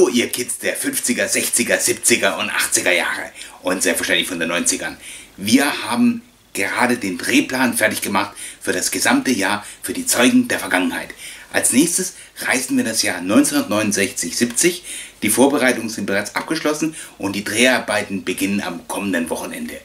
Hallo ihr Kids der 50er, 60er, 70er und 80er Jahre und selbstverständlich von den 90ern. Wir haben gerade den Drehplan fertig gemacht für das gesamte Jahr für die Zeugen der Vergangenheit. Als nächstes reisen wir das Jahr 1969-70. Die Vorbereitungen sind bereits abgeschlossen und die Dreharbeiten beginnen am kommenden Wochenende.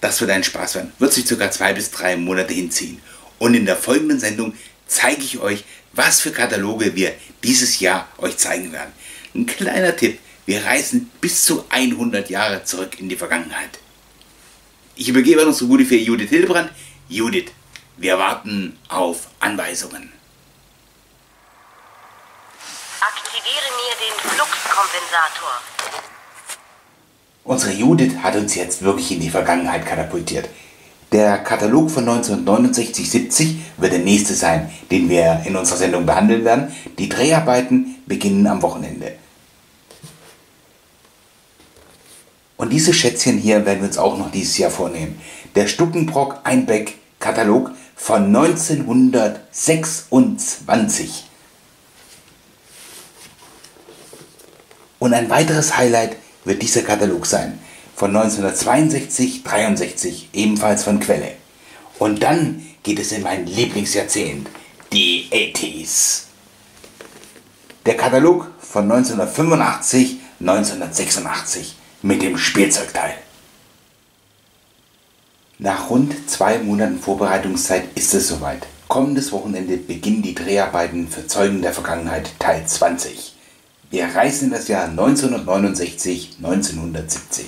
Das wird ein Spaß werden, wird sich ca. zwei bis drei Monate hinziehen. Und in der folgenden Sendung zeige ich euch, was für Kataloge wir dieses Jahr euch zeigen werden. Ein kleiner Tipp, wir reisen bis zu 100 Jahre zurück in die Vergangenheit. Ich übergebe an unsere gute Fee Judith Hildebrand. Judith, wir warten auf Anweisungen. Aktiviere mir den Fluxkompensator. Unsere Judith hat uns jetzt wirklich in die Vergangenheit katapultiert. Der Katalog von 1969-70 wird der nächste sein, den wir in unserer Sendung behandeln werden. Die Dreharbeiten beginnen am Wochenende. Und diese Schätzchen hier werden wir uns auch noch dieses Jahr vornehmen. Der Stuckenbrock Einbeck Katalog von 1926. Und ein weiteres Highlight wird dieser Katalog sein von 1962-63, ebenfalls von Quelle. Und dann geht es in mein Lieblingsjahrzehnt, die 80s. Der Katalog von 1985-1986 mit dem Spielzeugteil. Nach rund zwei Monaten Vorbereitungszeit ist es soweit. Kommendes Wochenende beginnen die Dreharbeiten für Zeugen der Vergangenheit Teil 20. Wir reisen in das Jahr 1969-1970.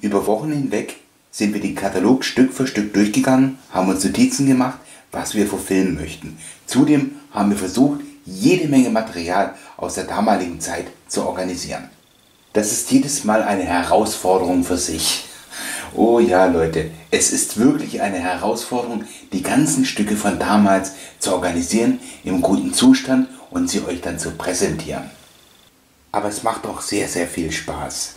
Über Wochen hinweg sind wir den Katalog Stück für Stück durchgegangen, haben uns Notizen gemacht, was wir verfilmen möchten. Zudem haben wir versucht, jede Menge Material aus der damaligen Zeit zu organisieren. Das ist jedes Mal eine Herausforderung für sich. Oh ja, Leute, es ist wirklich eine Herausforderung, die ganzen Stücke von damals zu organisieren, im guten Zustand und sie euch dann zu präsentieren. Aber es macht auch sehr, sehr viel Spaß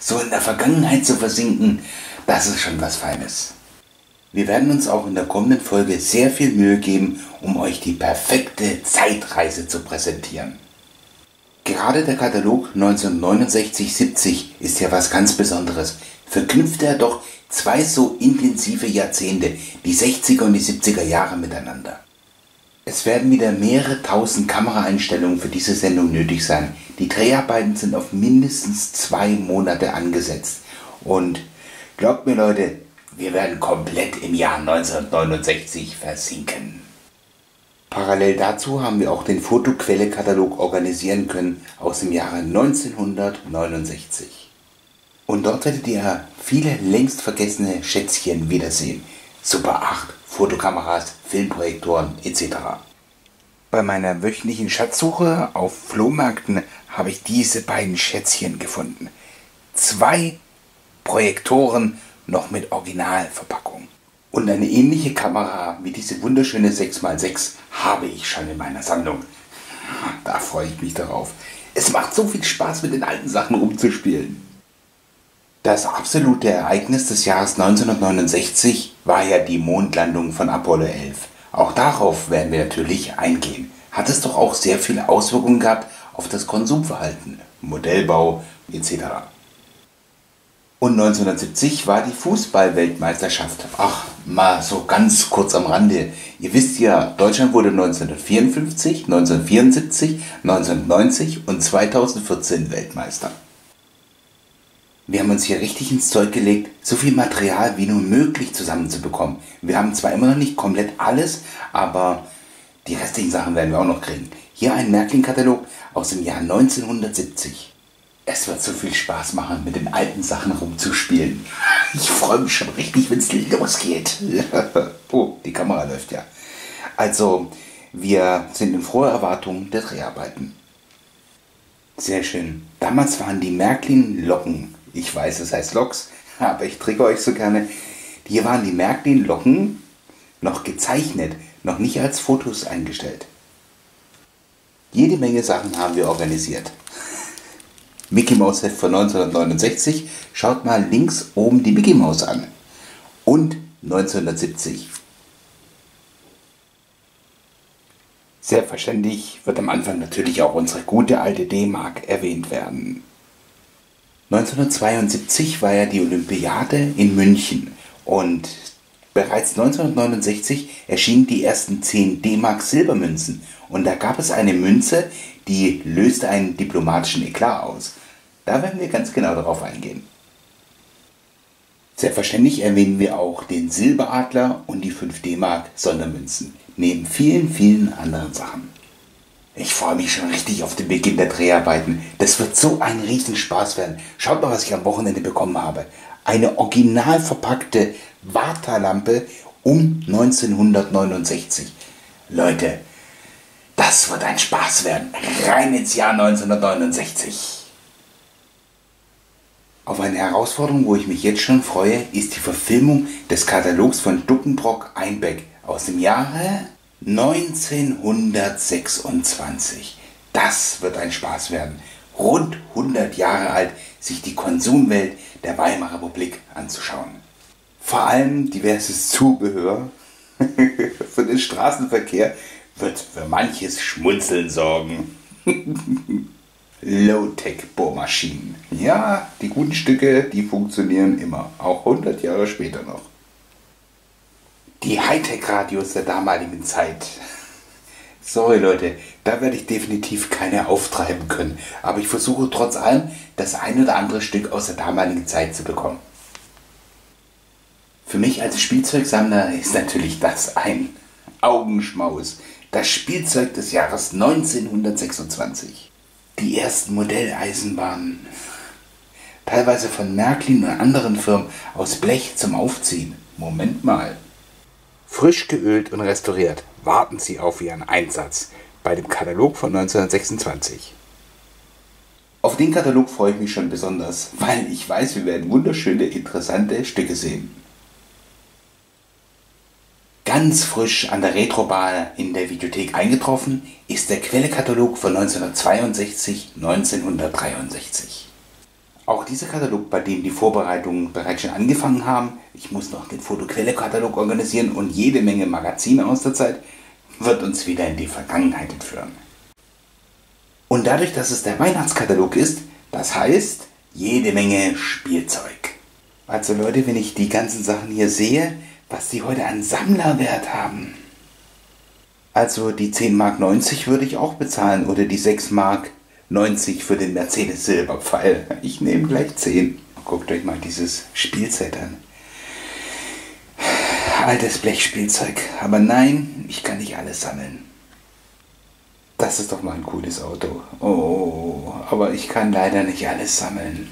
so in der Vergangenheit zu versinken, das ist schon was Feines. Wir werden uns auch in der kommenden Folge sehr viel Mühe geben, um euch die perfekte Zeitreise zu präsentieren. Gerade der Katalog 1969-70 ist ja was ganz Besonderes. Verknüpft er doch zwei so intensive Jahrzehnte, die 60er und die 70er Jahre miteinander. Es werden wieder mehrere tausend Kameraeinstellungen für diese Sendung nötig sein. Die Dreharbeiten sind auf mindestens zwei Monate angesetzt. Und glaubt mir Leute, wir werden komplett im Jahr 1969 versinken. Parallel dazu haben wir auch den Fotoquelle-Katalog organisieren können aus dem Jahre 1969. Und dort werdet ihr viele längst vergessene Schätzchen wiedersehen. Super 8, Fotokameras, Filmprojektoren etc. Bei meiner wöchentlichen Schatzsuche auf Flohmärkten habe ich diese beiden Schätzchen gefunden. Zwei Projektoren noch mit Originalverpackung. Und eine ähnliche Kamera wie diese wunderschöne 6x6 habe ich schon in meiner Sammlung. Da freue ich mich darauf. Es macht so viel Spaß, mit den alten Sachen rumzuspielen. Das absolute Ereignis des Jahres 1969 war ja die Mondlandung von Apollo 11. Auch darauf werden wir natürlich eingehen. Hat es doch auch sehr viele Auswirkungen gehabt auf das Konsumverhalten, Modellbau etc. Und 1970 war die Fußballweltmeisterschaft. Ach, mal so ganz kurz am Rande. Ihr wisst ja, Deutschland wurde 1954, 1974, 1990 und 2014 Weltmeister. Wir haben uns hier richtig ins Zeug gelegt, so viel Material wie nur möglich zusammenzubekommen. Wir haben zwar immer noch nicht komplett alles, aber die restlichen Sachen werden wir auch noch kriegen. Hier ein Märklin-Katalog aus dem Jahr 1970. Es wird so viel Spaß machen, mit den alten Sachen rumzuspielen. Ich freue mich schon richtig, wenn es losgeht. oh, die Kamera läuft ja. Also, wir sind in froher Erwartung der Dreharbeiten. Sehr schön. Damals waren die Märklin-Locken ich weiß, es heißt Loks, aber ich trigger euch so gerne. Hier waren die Märklin-Locken noch gezeichnet, noch nicht als Fotos eingestellt. Jede Menge Sachen haben wir organisiert. Mickey Mouse Heft von 1969. Schaut mal links oben die Mickey Mouse an. Und 1970. Selbstverständlich wird am Anfang natürlich auch unsere gute alte D-Mark erwähnt werden. 1972 war ja die Olympiade in München und bereits 1969 erschienen die ersten 10 D-Mark Silbermünzen und da gab es eine Münze, die löste einen diplomatischen Eklat aus. Da werden wir ganz genau darauf eingehen. Selbstverständlich erwähnen wir auch den Silberadler und die 5 D-Mark Sondermünzen, neben vielen, vielen anderen Sachen. Ich freue mich schon richtig auf den Beginn der Dreharbeiten. Das wird so ein Riesenspaß werden. Schaut mal, was ich am Wochenende bekommen habe. Eine original verpackte Warta-Lampe um 1969. Leute, das wird ein Spaß werden. Rein ins Jahr 1969. Auf eine Herausforderung, wo ich mich jetzt schon freue, ist die Verfilmung des Katalogs von Duckenbrock Einbeck aus dem Jahre 1926. Das wird ein Spaß werden. Rund 100 Jahre alt, sich die Konsumwelt der Weimarer Republik anzuschauen. Vor allem diverses Zubehör für den Straßenverkehr wird für manches Schmunzeln sorgen. Low-Tech-Bohrmaschinen. Ja, die guten Stücke, die funktionieren immer, auch 100 Jahre später noch. Die Hightech-Radios der damaligen Zeit. Sorry Leute, da werde ich definitiv keine auftreiben können, aber ich versuche trotz allem das ein oder andere Stück aus der damaligen Zeit zu bekommen. Für mich als Spielzeugsammler ist natürlich das ein Augenschmaus. Das Spielzeug des Jahres 1926 die ersten Modelleisenbahnen. Teilweise von Märklin und anderen Firmen aus Blech zum Aufziehen. Moment mal. Frisch geölt und restauriert warten Sie auf Ihren Einsatz bei dem Katalog von 1926. Auf den Katalog freue ich mich schon besonders, weil ich weiß, wir werden wunderschöne, interessante Stücke sehen ganz frisch an der Retrobar in der Videothek eingetroffen ist der Quellekatalog von 1962-1963. Auch dieser Katalog, bei dem die Vorbereitungen bereits schon angefangen haben, ich muss noch den Fotoquelle-Katalog organisieren und jede Menge Magazine aus der Zeit, wird uns wieder in die Vergangenheit entführen. Und dadurch, dass es der Weihnachtskatalog ist, das heißt jede Menge Spielzeug. Also Leute, wenn ich die ganzen Sachen hier sehe, was die heute an Sammlerwert haben. Also die 10 Mark 90 würde ich auch bezahlen oder die 6 Mark 90 für den Mercedes Silberpfeil. Ich nehme gleich 10. Guckt euch mal dieses Spielset an. Altes Blechspielzeug. Aber nein, ich kann nicht alles sammeln. Das ist doch mal ein cooles Auto. Oh, aber ich kann leider nicht alles sammeln.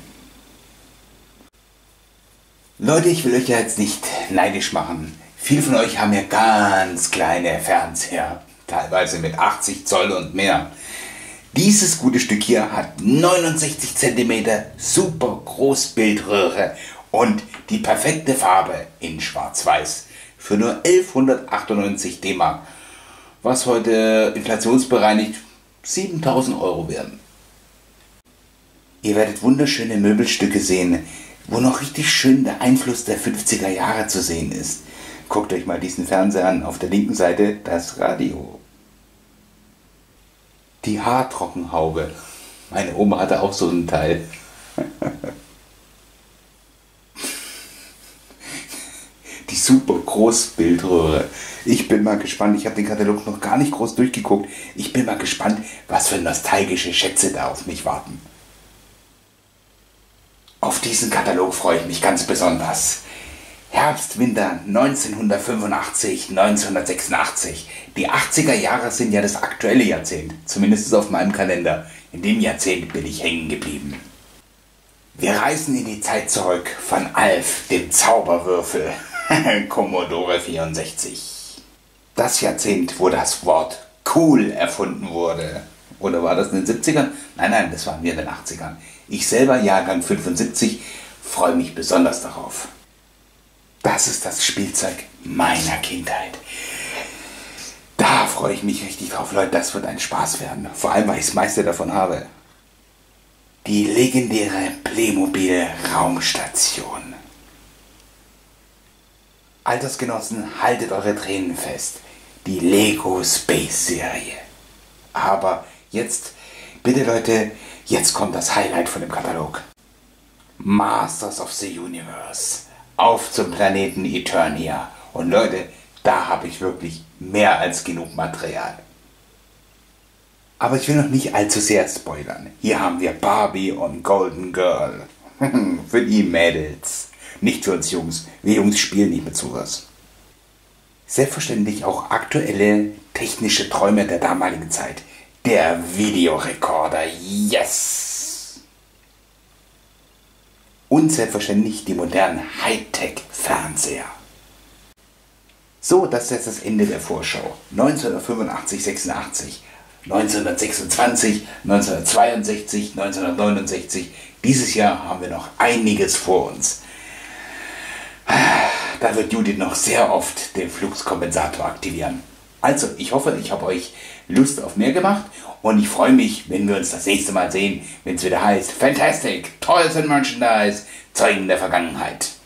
Leute, ich will euch ja jetzt nicht neidisch machen. Viele von euch haben ja ganz kleine Fernseher, teilweise mit 80 Zoll und mehr. Dieses gute Stück hier hat 69 cm super Großbildröhre und die perfekte Farbe in Schwarz-Weiß für nur 1198 DM, was heute inflationsbereinigt 7000 Euro werden. Ihr werdet wunderschöne Möbelstücke sehen, wo noch richtig schön der Einfluss der 50er Jahre zu sehen ist. Guckt euch mal diesen Fernseher an, auf der linken Seite das Radio. Die Haartrockenhaube. Meine Oma hatte auch so einen Teil. Die super Großbildröhre. Ich bin mal gespannt, ich habe den Katalog noch gar nicht groß durchgeguckt. Ich bin mal gespannt, was für nostalgische Schätze da auf mich warten. Auf diesen Katalog freue ich mich ganz besonders. Herbst, Winter 1985, 1986. Die 80er Jahre sind ja das aktuelle Jahrzehnt, zumindest auf meinem Kalender. In dem Jahrzehnt bin ich hängen geblieben. Wir reisen in die Zeit zurück von Alf, dem Zauberwürfel, Commodore 64. Das Jahrzehnt, wo das Wort cool erfunden wurde. Oder war das in den 70ern? Nein, nein, das waren wir in den 80ern. Ich selber, Jahrgang 75, freue mich besonders darauf. Das ist das Spielzeug meiner Kindheit. Da freue ich mich richtig drauf, Leute. Das wird ein Spaß werden. Vor allem, weil ich das meiste davon habe. Die legendäre Playmobil Raumstation. Altersgenossen, haltet eure Tränen fest. Die Lego Space Serie. Aber jetzt, bitte Leute, jetzt kommt das Highlight von dem Katalog. Masters of the Universe. Auf zum Planeten Eternia. Und Leute, da habe ich wirklich mehr als genug Material. Aber ich will noch nicht allzu sehr spoilern. Hier haben wir Barbie und Golden Girl. für die Mädels. Nicht für uns Jungs. Wir Jungs spielen nicht mit sowas. Selbstverständlich auch aktuelle technische Träume der damaligen Zeit. Der Videorekorder. Yes! Und selbstverständlich die modernen Hightech-Fernseher. So, das ist jetzt das Ende der Vorschau. 1985, 86, 1926, 1962, 1969. Dieses Jahr haben wir noch einiges vor uns. Da wird Judith noch sehr oft den Fluxkompensator aktivieren. Also, ich hoffe, ich habe euch Lust auf mehr gemacht und ich freue mich, wenn wir uns das nächste Mal sehen, wenn es wieder heißt Fantastic, Toys and Merchandise, Zeugen der Vergangenheit.